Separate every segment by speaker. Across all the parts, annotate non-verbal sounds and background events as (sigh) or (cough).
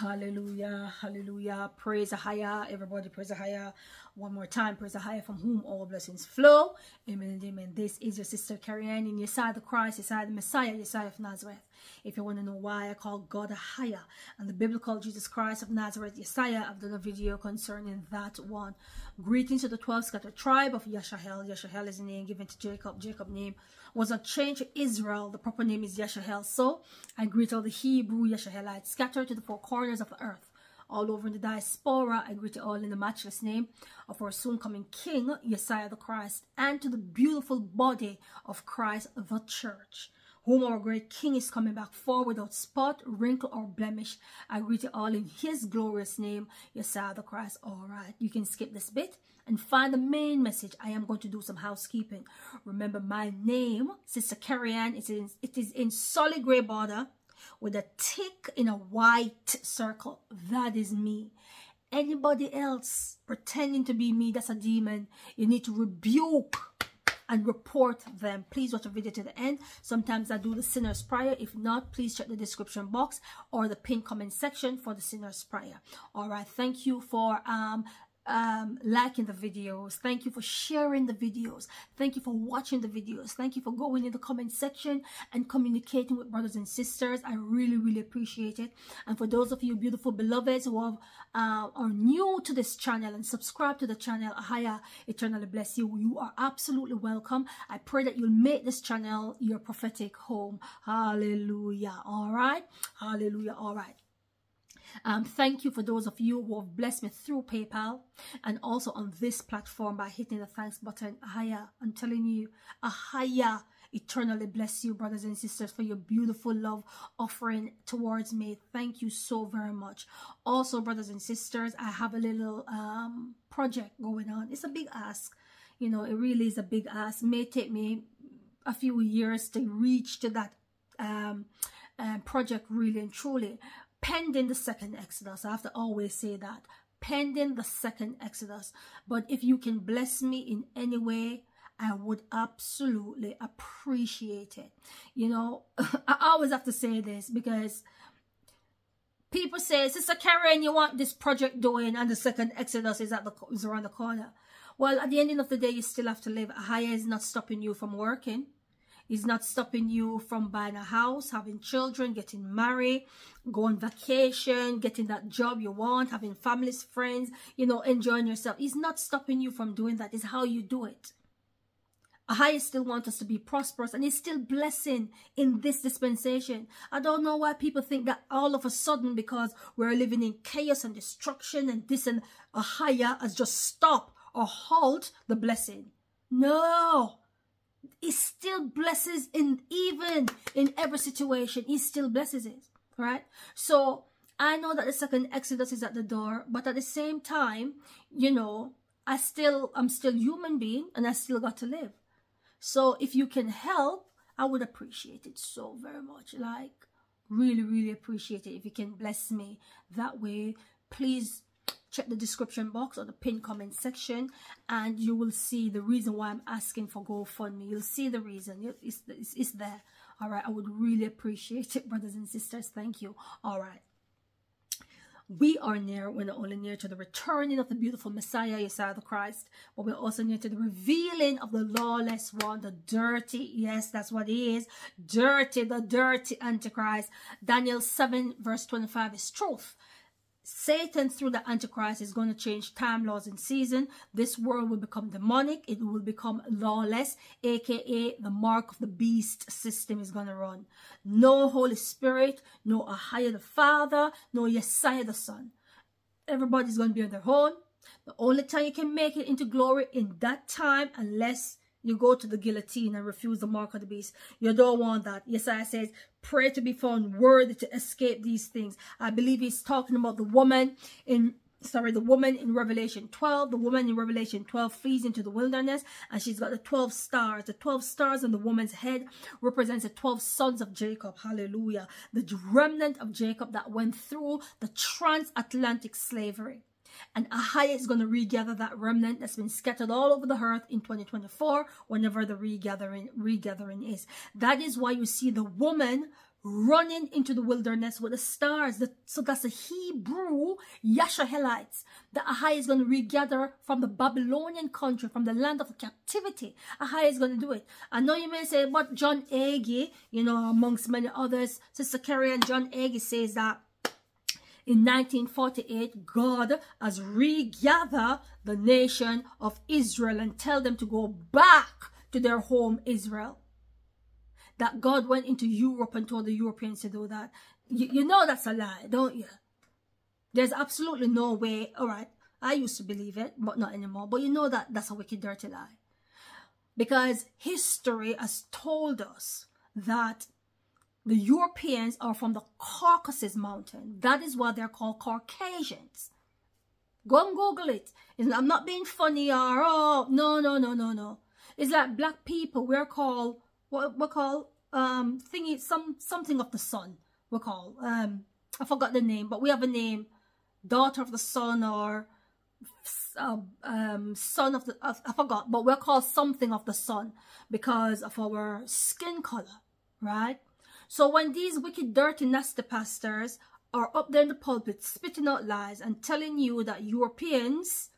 Speaker 1: Hallelujah, hallelujah. Praise Ahaya. Everybody praise Ahaya. One more time, praise Ahaya from whom all blessings flow. Amen amen. This is your sister Kerry-Ann in Yesaya the Christ, Yesaya the Messiah, Yesaya of Nazareth. If you want to know why I call God Ahaya and the biblical Jesus Christ of Nazareth, Yesaya, I've done a video concerning that one. Greetings to the 12 scattered tribe of Yashahel. Yashahel is the name given to Jacob. Jacob name was a change to Israel. The proper name is Yashahel. So I greet all the Hebrew Yashahelites scattered to the four corners of the earth all over in the diaspora. I greet all in the matchless name of our soon coming King, Yesaya the Christ, and to the beautiful body of Christ, the church whom our great King is coming back for without spot, wrinkle, or blemish. I greet you all in his glorious name, Yesaya the Christ. All right, you can skip this bit and find the main message. I am going to do some housekeeping. Remember my name, Sister Kerry-Ann, It is, it is in solid gray border with a tick in a white circle. That is me anybody else pretending to be me that's a demon you need to rebuke and report them. Please watch the video to the end. Sometimes I do the sinner's prayer. If not, please check the description box or the pinned comment section for the sinner's prayer. All right. Thank you for um, um, liking the videos. Thank you for sharing the videos. Thank you for watching the videos. Thank you for going in the comment section and communicating with brothers and sisters. I really, really appreciate it. And for those of you beautiful beloveds who have, uh, are new to this channel and subscribe to the channel, Ahaya eternally bless you. You are absolutely welcome. I pray that you'll make this channel your prophetic home. Hallelujah. All right. Hallelujah. All right. Um, thank you for those of you who have blessed me through PayPal and also on this platform by hitting the thanks button. Higher, I'm telling you, Ahaya eternally bless you, brothers and sisters, for your beautiful love offering towards me. Thank you so very much. Also, brothers and sisters, I have a little um, project going on. It's a big ask. You know, it really is a big ask. It may take me a few years to reach to that um, uh, project really and truly pending the second Exodus. I have to always say that. Pending the second Exodus. But if you can bless me in any way, I would absolutely appreciate it. You know, (laughs) I always have to say this because people say, Sister Karen, you want this project doing and the second Exodus is at the is around the corner. Well, at the ending of the day, you still have to live. Higher is not stopping you from working. Is not stopping you from buying a house, having children, getting married, going vacation, getting that job you want, having families, friends, you know, enjoying yourself. It's not stopping you from doing that. It's how you do it. I still want us to be prosperous and it's still blessing in this dispensation. I don't know why people think that all of a sudden because we're living in chaos and destruction and this and Ahaya has just stop or halt the blessing. No, he still blesses in even in every situation. He still blesses it, right? So I know that the second Exodus is at the door, but at the same time, you know, I still, I'm still human being and I still got to live. So if you can help, I would appreciate it so very much. Like, really, really appreciate it if you can bless me that way. Please check the description box or the pinned comment section and you will see the reason why I'm asking for GoFundMe. You'll see the reason. It's, it's, it's there. All right. I would really appreciate it, (laughs) brothers and sisters. Thank you. All right. We are near, we're not only near to the returning of the beautiful Messiah, Yesaya the Christ, but we're also near to the revealing of the lawless one, the dirty, yes, that's what he is, dirty, the dirty Antichrist. Daniel 7 verse 25 is truth. Satan through the Antichrist is going to change time, laws, and season. This world will become demonic. It will become lawless, aka the mark of the beast system is going to run. No Holy Spirit, no Ahaya the Father, no Yesaya the Son. Everybody's going to be on their own. The only time you can make it into glory in that time, unless you go to the guillotine and refuse the mark of the beast. You don't want that. Yesaya says, pray to be found worthy to escape these things. I believe he's talking about the woman in sorry, the woman in Revelation 12. The woman in Revelation 12 flees into the wilderness and she's got the 12 stars. The 12 stars on the woman's head represents the 12 sons of Jacob. Hallelujah. The remnant of Jacob that went through the transatlantic slavery. And Ahaya is going to regather that remnant that's been scattered all over the earth in 2024, whenever the regathering, regathering is. That is why you see the woman running into the wilderness with the stars. The, so that's the Hebrew Yashahelites that Ahai is going to regather from the Babylonian country, from the land of captivity. Ahai is going to do it. I know you may say, but John Hagee, you know, amongst many others, Sister Kerry-Ann John Hagee says that in 1948, God has regathered the nation of Israel and tell them to go back to their home, Israel that God went into Europe and told the Europeans to do that. You, you know that's a lie, don't you? There's absolutely no way. All right, I used to believe it, but not anymore. But you know that that's a wicked, dirty lie. Because history has told us that the Europeans are from the Caucasus Mountain. That is why they're called Caucasians. Go and Google it. I'm not being funny or, oh, no, no, no, no, no. It's like black people. We're called what we call um thingy some something of the sun we call um I forgot the name but we have a name daughter of the sun or uh, um son of the I forgot but we're called something of the sun because of our skin color right so when these wicked dirty nasty pastors are up there in the pulpit spitting out lies and telling you that Europeans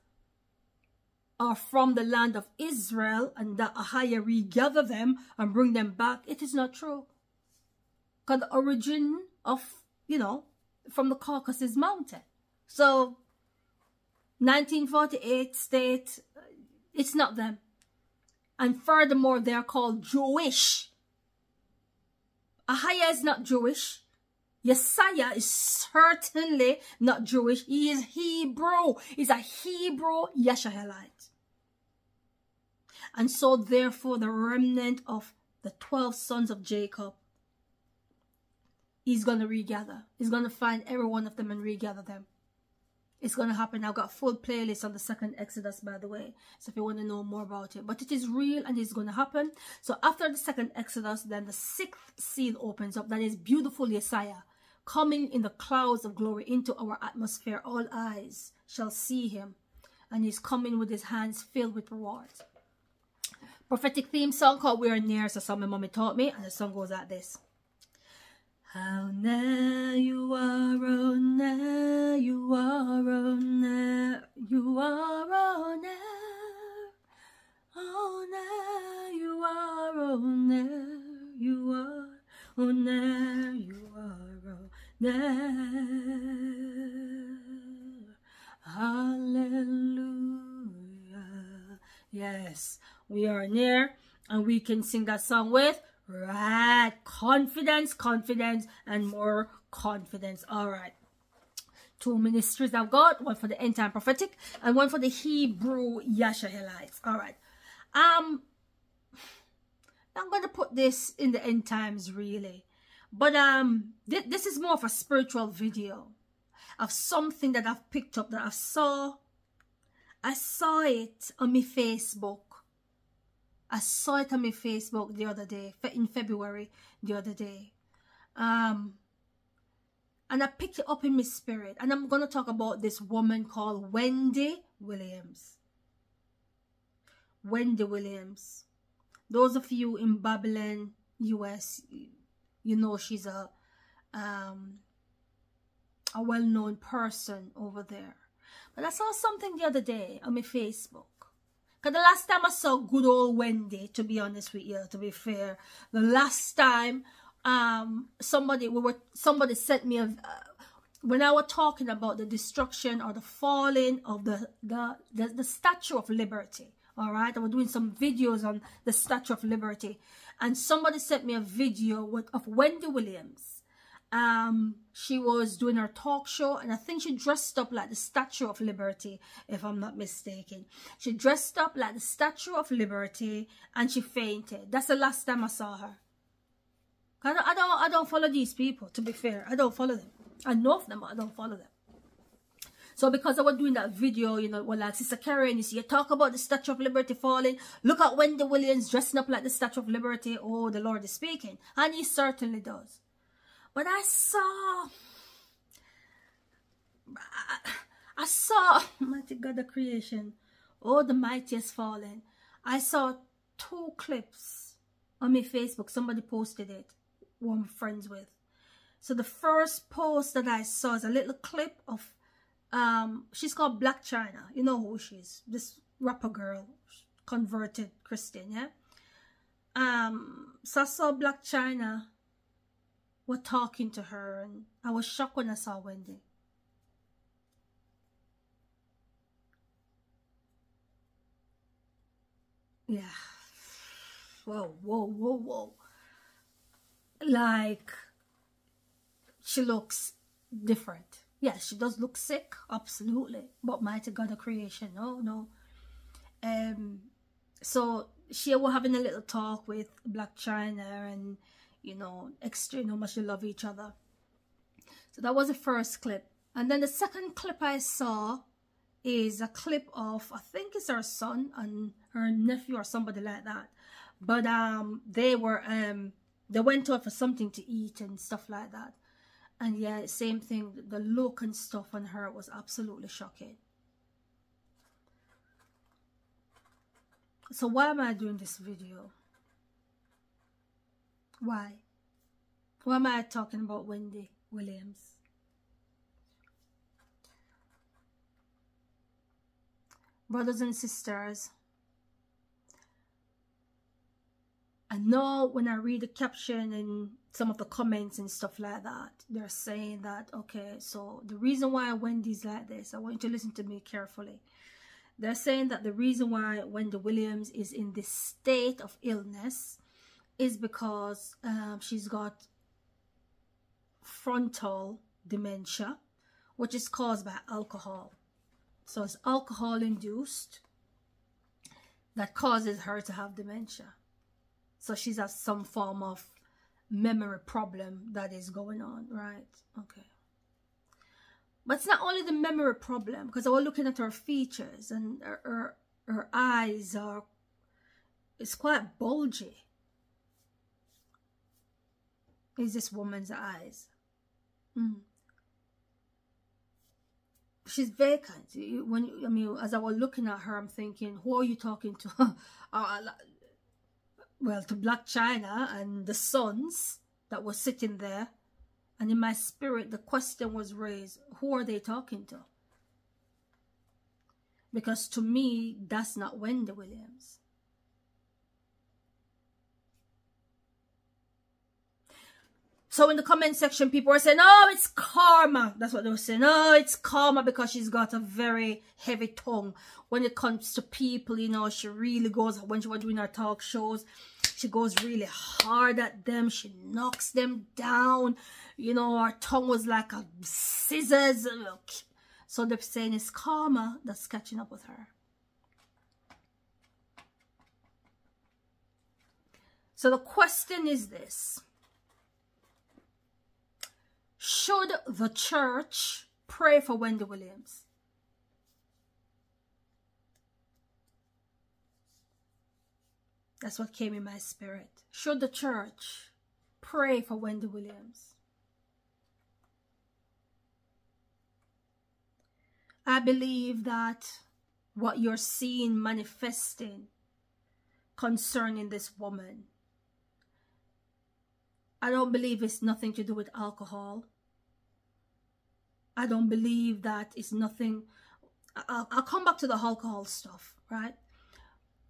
Speaker 1: are from the land of Israel and that Ahaya regather them and bring them back, it is not true. Because the origin of, you know, from the Caucasus Mountain. So, 1948 state, uh, it's not them. And furthermore, they're called Jewish. Ahaya is not Jewish. Yesiah is certainly not Jewish. He is Hebrew. He's a Hebrew Yeshahelite. And so therefore the remnant of the 12 sons of Jacob he's going to regather. He's going to find every one of them and regather them. It's going to happen. I've got full playlist on the second Exodus, by the way. So if you want to know more about it. But it is real and it's going to happen. So after the second Exodus, then the sixth seal opens up. That is beautiful Yesiah coming in the clouds of glory into our atmosphere. All eyes shall see him. And he's coming with his hands filled with rewards prophetic theme song called We're Near. So something my mommy taught me. And the song goes like this. How now you are, oh now you are, oh now you are, oh now, oh now you are, oh now you are, oh now you are, oh now. Hallelujah. Yes we are near and we can sing that song with right. Confidence confidence and more confidence. All right. Two ministries i've got one for the end time prophetic and one for the hebrew yashahelites all right. Um i'm going to put this in the end times really. But um th this is more of a spiritual video of something that i've picked up that i saw. I saw it on my facebook I saw it on my Facebook the other day, in February the other day. Um, and I picked it up in my spirit. And I'm going to talk about this woman called Wendy Williams. Wendy Williams. Those of you in Babylon, US, you know she's a um, a well-known person over there. But I saw something the other day on my Facebook. Because the last time I saw good old Wendy, to be honest with you, to be fair, the last time um somebody we were somebody sent me a uh, when I was talking about the destruction or the falling of the the the, the Statue of Liberty, all right, I was doing some videos on the Statue of Liberty, and somebody sent me a video with, of Wendy Williams um she was doing her talk show and i think she dressed up like the statue of liberty if i'm not mistaken she dressed up like the statue of liberty and she fainted that's the last time i saw her I don't, I don't i don't follow these people to be fair i don't follow them i know of them but i don't follow them so because I was doing that video, you know, well, like Sister Karen, you see, you talk about the Statue of Liberty falling. Look at Wendy Williams dressing up like the Statue of Liberty. Oh, the Lord is speaking. And he certainly does. But I saw, I, saw, (laughs) mighty God, the creation. Oh, the mightiest fallen. I saw two clips on my Facebook. Somebody posted it, who I'm friends with. So the first post that I saw is a little clip of, um, she's called Blac Chyna. You know who she is. This rapper girl, converted Christian, yeah? Um, so I saw Blac Chyna were talking to her and I was shocked when I saw Wendy. Yeah. Whoa, whoa, whoa, whoa. Like, she looks different. Yes, she does look sick, absolutely. But mighty God of creation, no, no. Um, so she was having a little talk with Blac Chyna and, you know, extreme how much they love each other. So that was the first clip. And then the second clip I saw is a clip of, I think it's her son and her nephew or somebody like that. But um, they were, um, they went out for something to eat and stuff like that. And yeah, same thing, the look and stuff on her was absolutely shocking. So why am I doing this video? Why? Why am I talking about Wendy Williams? Brothers and sisters, I know when I read the caption and some of the comments and stuff like that, they're saying that, okay, so the reason why Wendy's like this, I want you to listen to me carefully. They're saying that the reason why Wendy Williams is in this state of illness is because um, she's got frontal dementia, which is caused by alcohol. So it's alcohol induced that causes her to have dementia. So she's has some form of memory problem that is going on, right? Okay. But it's not only the memory problem, because I was looking at her features and her, her, her eyes are, it's quite bulgy. Is this woman's eyes? Mm. She's vacant. When I mean, as I was looking at her, I'm thinking, who are you talking to? (laughs) uh, well, to Blac Chyna and the sons that were sitting there and in my spirit, the question was raised, who are they talking to? Because to me, that's not Wendy Williams. So in the comment section, people are saying, oh, it's karma. That's what they were saying. Oh, it's karma because she's got a very heavy tongue. When it comes to people, you know, she really goes, when she was doing her talk shows, she goes really hard at them. She knocks them down. You know, her tongue was like a scissors. Look. So they're saying it's karma that's catching up with her. So the question is this. Should the church pray for Wendy Williams? That's what came in my spirit. Should the church pray for Wendy Williams? I believe that what you're seeing manifesting concerning this woman, I don't believe it's nothing to do with alcohol. I don't believe that it's nothing. I'll, I'll come back to the alcohol stuff, right?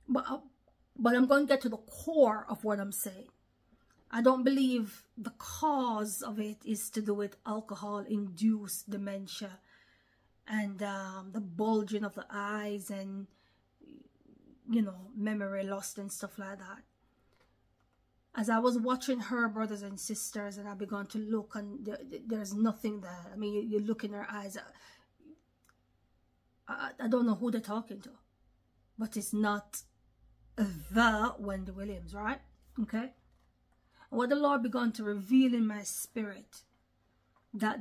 Speaker 1: But uh, but I'm going to get to the core of what I'm saying. I don't believe the cause of it is to do with alcohol-induced dementia and um, the bulging of the eyes and, you know, memory lost and stuff like that. As I was watching her brothers and sisters and I began to look and there, there's nothing there. I mean, you, you look in her eyes. Uh, I, I don't know who they're talking to, but it's not the Wendy Williams, right? Okay. What the Lord began to reveal in my spirit that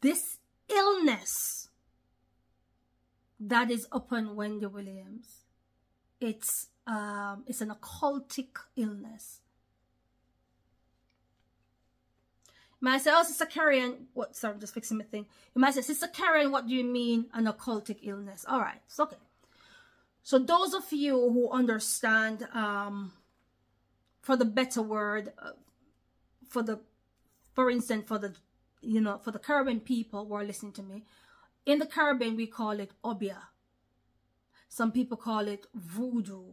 Speaker 1: this illness that is upon Wendy Williams, it's um, it's an occultic illness. You might say, oh, Sister Karen, what, sorry, I'm just fixing my thing. You might say, Sister Karen, what do you mean an occultic illness? All right, it's okay. So those of you who understand, um, for the better word, uh, for the for instance, for the, you know, for the Caribbean people who are listening to me, in the Caribbean, we call it obeah. Some people call it voodoo.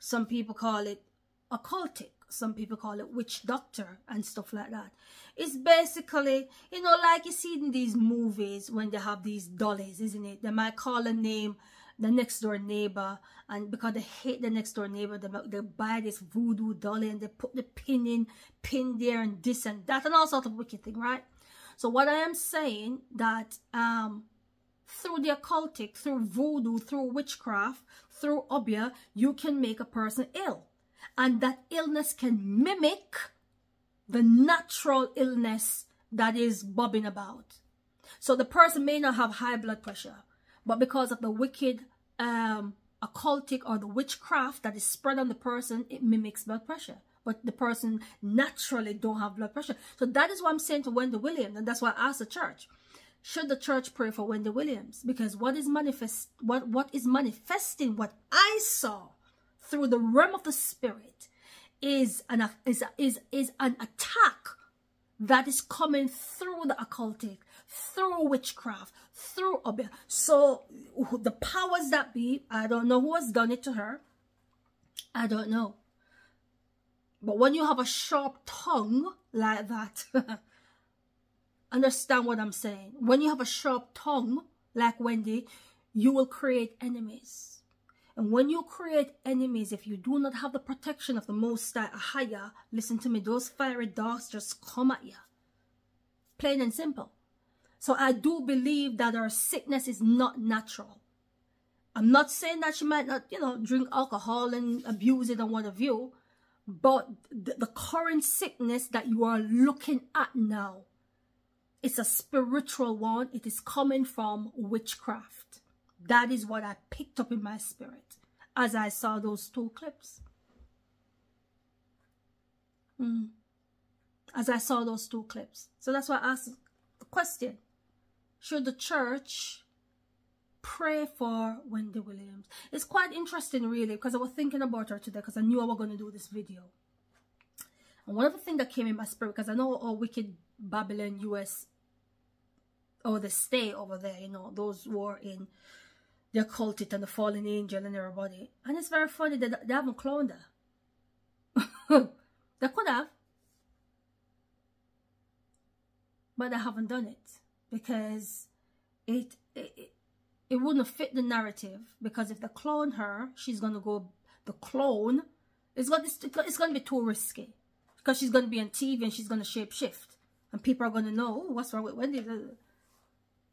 Speaker 1: Some people call it occultic. Some people call it witch doctor and stuff like that. It's basically, you know, like you see in these movies when they have these dollies, isn't it? They might call a name the next door neighbor and because they hate the next door neighbor they, they buy this voodoo dolly and they put the pin in pin there and this and that and all sort of wicked thing right so what i am saying that um through the occultic through voodoo through witchcraft through obeah you can make a person ill and that illness can mimic the natural illness that is bobbing about so the person may not have high blood pressure but because of the wicked um, occultic or the witchcraft that is spread on the person, it mimics blood pressure. But the person naturally don't have blood pressure. So that is what I'm saying to Wendy Williams. And that's why I asked the church, should the church pray for Wendy Williams? Because what is manifest what what is manifesting what I saw through the realm of the spirit is an is is is an attack that is coming through the occultic, through witchcraft, through. So the powers that be, I don't know who has done it to her. I don't know. But when you have a sharp tongue like that, (laughs) understand what I'm saying. When you have a sharp tongue like Wendy, you will create enemies. And when you create enemies, if you do not have the protection of the Most Higher, listen to me, those fiery darts just come at you. Plain and simple. So I do believe that our sickness is not natural. I'm not saying that she might not, you know, drink alcohol and abuse it and what have you. But the, the current sickness that you are looking at now, it's a spiritual one. It is coming from witchcraft. That is what I picked up in my spirit as I saw those two clips. Mm. As I saw those two clips. So that's why I asked the question should the church pray for Wendy Williams? It's quite interesting, really, because I was thinking about her today because I knew I was going to do this video. And one of the things that came in my spirit, because I know all wicked Babylon US, or the stay over there, you know, those who are in the occultic and the fallen angel and everybody. And it's very funny that they haven't cloned her. (laughs) they could have. But they haven't done it because it, it it wouldn't fit the narrative because if they clone her, she's gonna go the clone. It's gonna it's gonna be too risky because she's gonna be on TV and she's gonna shape shift and people are gonna know oh, what's wrong with Wendy.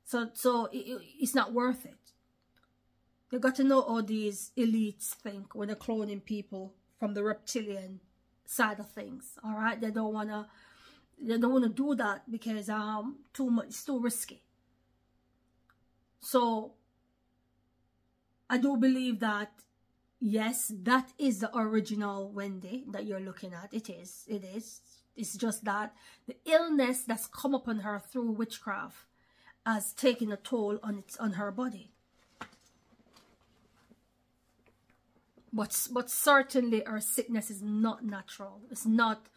Speaker 1: So so it, it, it's not worth it. You got to know all these elites think when they're cloning people from the reptilian side of things. All right, they don't wanna they don't want to do that because um too much it's too risky so i do believe that yes that is the original wendy that you're looking at it is it is it's just that the illness that's come upon her through witchcraft has taken a toll on its on her body but but certainly her sickness is not natural it's not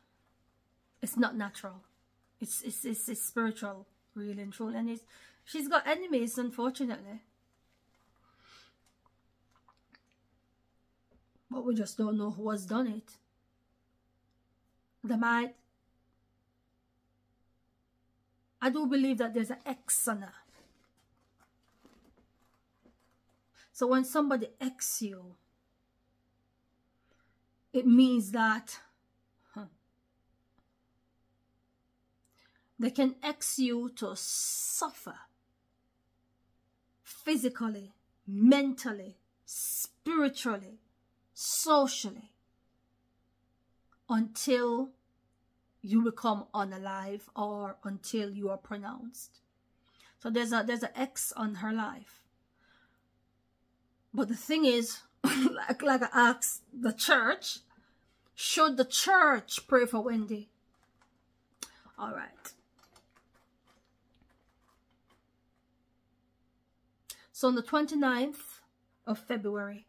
Speaker 1: it's not natural. It's it's it's, it's spiritual, really and truly. And it's she's got enemies, unfortunately. But we just don't know who has done it. They might. I do believe that there's an X on her. So when somebody X you, it means that They can X you to suffer physically, mentally, spiritually, socially until you become unalive or until you are pronounced. So there's a there's an X on her life. But the thing is, (laughs) like like I asked the church, should the church pray for Wendy? All right. So on the 29th of February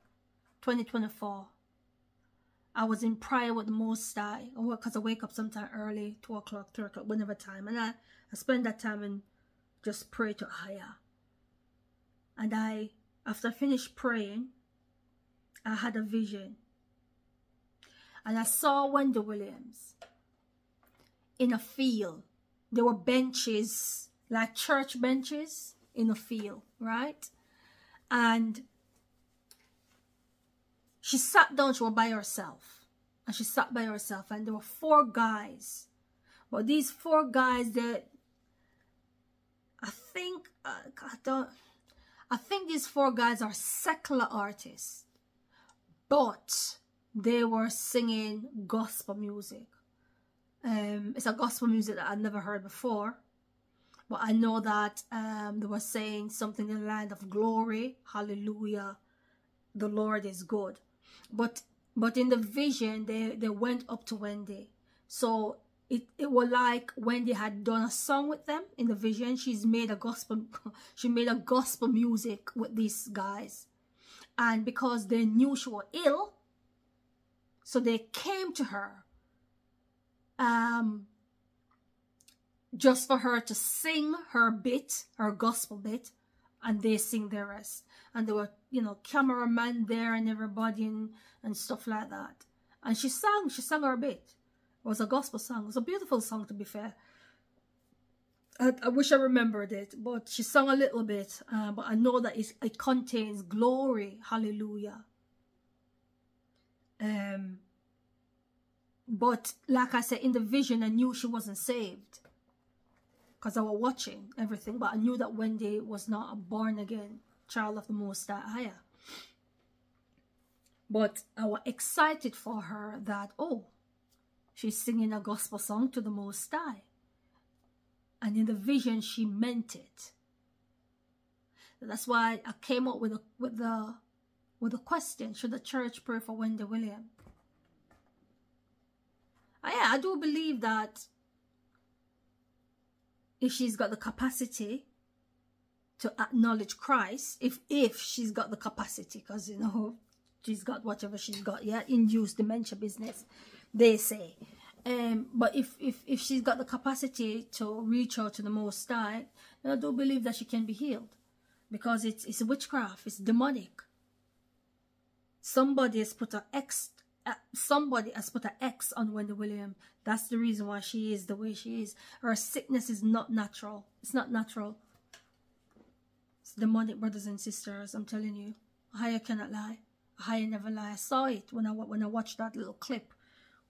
Speaker 1: 2024, I was in prayer with Most High, because I wake up sometime early, 2 o'clock, 3 o'clock, whenever time, and I, I spend that time and just pray to higher. And I, after I finished praying, I had a vision. And I saw Wendy Williams in a field. There were benches, like church benches in a field, right? And she sat down, she was by herself. And she sat by herself. And there were four guys. But these four guys that I think uh, I don't I think these four guys are secular artists. But they were singing gospel music. Um, it's a gospel music that I'd never heard before. But I know that um, they were saying something in the land of glory. Hallelujah. The Lord is good. But but in the vision, they, they went up to Wendy. So it, it was like Wendy had done a song with them in the vision. She's made a gospel, (laughs) she made a gospel music with these guys. And because they knew she was ill, so they came to her um, just for her to sing her bit, her gospel bit, and they sing the rest. And there were, you know, cameraman there and everybody and, and stuff like that. And she sang, she sang her bit. It was a gospel song. It was a beautiful song, to be fair. I, I wish I remembered it, but she sang a little bit. Uh, but I know that it, it contains glory. Hallelujah. Um, but like I said, in the vision, I knew she wasn't saved. Because I was watching everything. But I knew that Wendy was not born again child of the Most High. But I was excited for her that, oh, she's singing a gospel song to the Most High. And in the vision, she meant it. That's why I came up with a, with the with a question. Should the church pray for Wendy William? I, ah, yeah, I do believe that if she's got the capacity to acknowledge Christ, if if she's got the capacity, because you know she's got whatever she's got, yeah, induced dementia business, they say. Um, but if if if she's got the capacity to reach out to the Most High, then I do believe that she can be healed, because it's it's witchcraft, it's demonic. Somebody has put an X, uh, somebody has put an X on Wendy William. That's the reason why she is the way she is. Her sickness is not natural. It's not natural. Demonic, brothers and sisters. I'm telling you. I cannot lie. I never lie. I saw it when I when I watched that little clip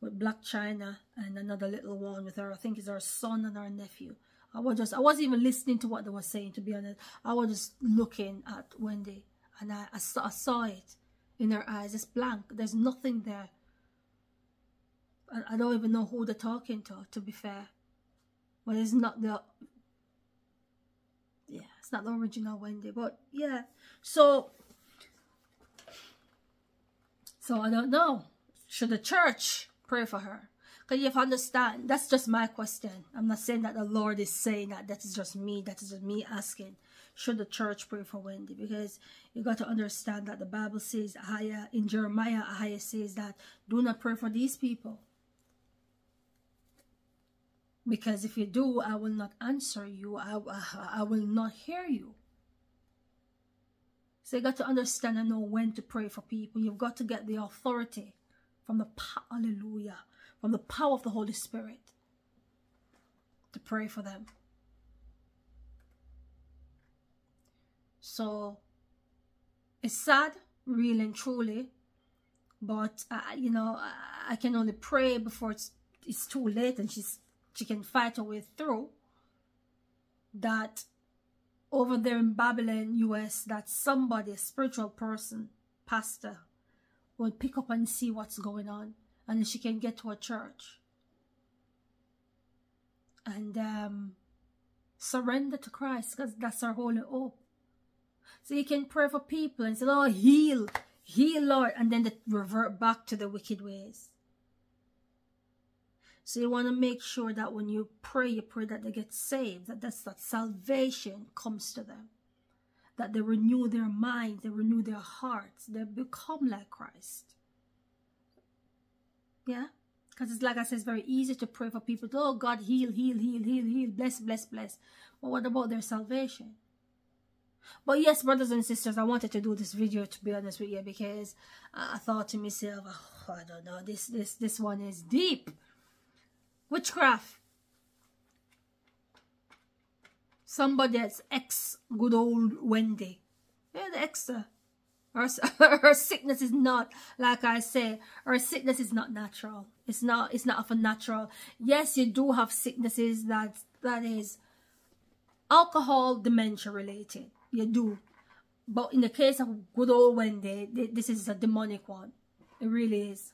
Speaker 1: with Blac Chyna and another little one with her. I think it's her son and her nephew. I was just I wasn't even listening to what they were saying. To be honest, I was just looking at Wendy, and I I saw, I saw it in her eyes. It's blank. There's nothing there. I, I don't even know who they're talking to, to be fair. But it's not the... Not the original Wendy. But, yeah. So... So, I don't know. Should the church pray for her? Because you understand, that's just my question. I'm not saying that the Lord is saying that. That is just me. That is just me asking should the church pray for Wendy? Because you got to understand that the Bible says, Ahaya, in Jeremiah, Ahaya says that, do not pray for these people. Because if you do, I will not answer you. I, I, I will not hear you. So you got to understand and know when to pray for people. You've got to get the authority from the, hallelujah, from the power of the Holy Spirit to pray for them. So it's sad, really and truly. But, uh, you know, I, I can only pray before it's, it's too late and she's she can fight her way through. That over there in Babylon, US, that somebody, a spiritual person, pastor, will pick up and see what's going on. And she can get to a church. And um, surrender to Christ because that's our holy hope. So you can pray for people and say, oh, heal, heal, Lord. And then they revert back to the wicked ways. So you want to make sure that when you pray, you pray that they get saved, that that's that salvation comes to them. That they renew their minds, they renew their hearts, they become like Christ. Yeah. Because it's like I said, it's very easy to pray for people. Oh, God, heal, heal, heal, heal, heal. Bless, bless, bless. But what about their salvation? But yes, brothers and sisters, I wanted to do this video to be honest with you because I thought to myself, oh, I don't know, this this this one is deep. Witchcraft. Somebody that's ex good old Wendy. Yeah, the ex. Uh, her, (laughs) her sickness is not, like I say, her sickness is not natural. It's not, it's not of a natural. Yes, you do have sicknesses that, that is alcohol dementia related you do. But in the case of good old Wendy, this is a demonic one. It really is.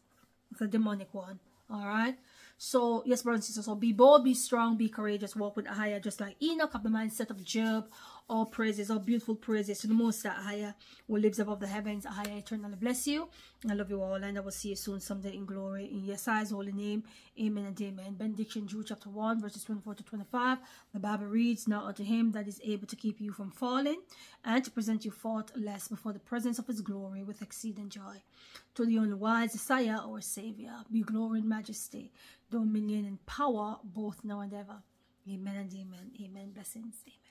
Speaker 1: It's a demonic one. Alright? So, yes, brothers and sisters, so be bold, be strong, be courageous, walk with Ahaya, just like Enoch, have the mindset of Job, all praises, all beautiful praises to the Most High, who lives above the heavens. Higher eternally bless you. I love you all, and I will see you soon someday in glory. In Yesaiah's holy name, amen and amen. Benediction, Jude chapter 1, verses 24 to 25. The Bible reads, Now unto him that is able to keep you from falling, and to present you faultless before the presence of his glory with exceeding joy. To the only wise Messiah, our Savior, be glory and majesty, dominion and power, both now and ever. Amen and amen. Amen. Blessings. Amen.